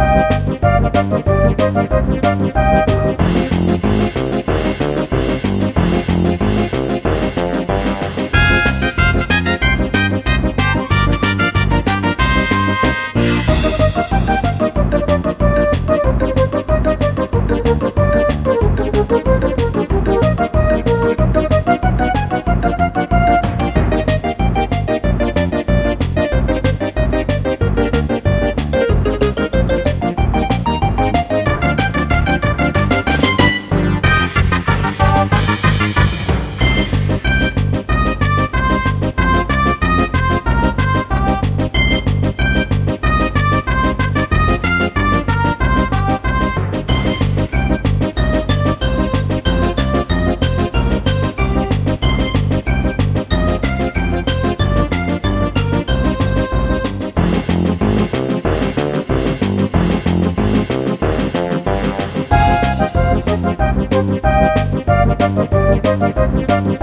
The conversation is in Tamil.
Thank Thank Thank you.